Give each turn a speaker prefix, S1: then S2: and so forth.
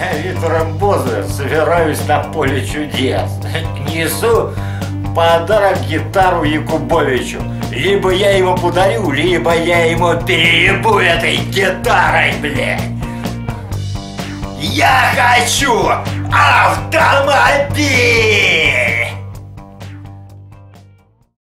S1: Я Виктором Бозы собираюсь на поле чудес. Несу подарок гитару Якубовичу. Либо я ему подарю, либо я ему переебу этой гитарой, блядь. Я хочу авто.